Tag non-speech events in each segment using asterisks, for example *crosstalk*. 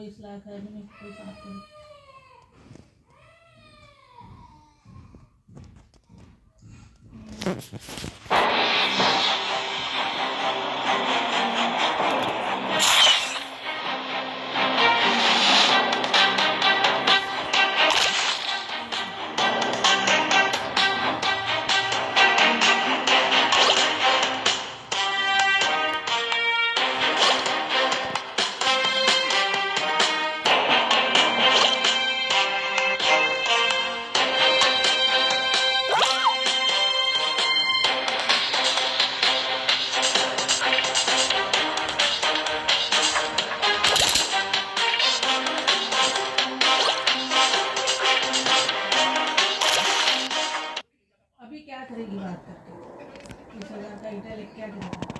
कोई इस लायक है भी नहीं कोई साफ़ Thank *laughs* अभी हज़ार का ईटा लेके आ करेगी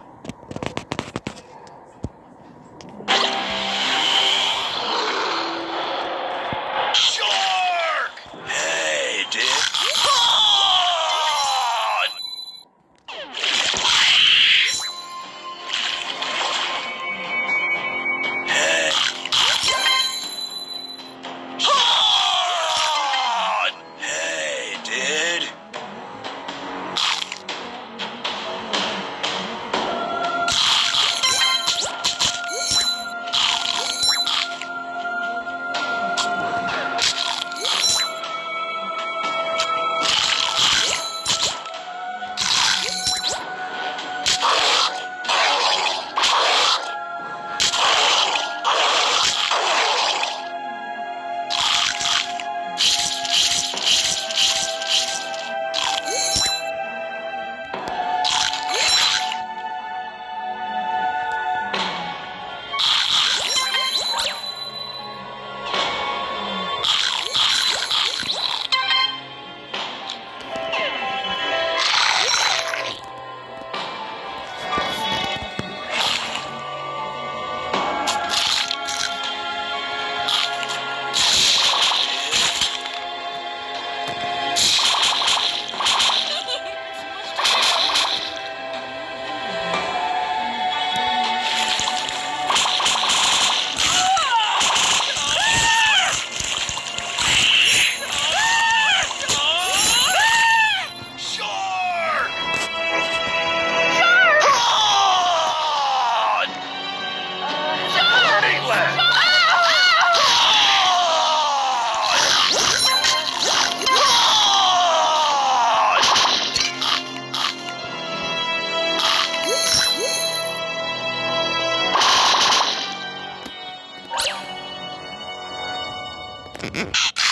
Mm-mm. *laughs*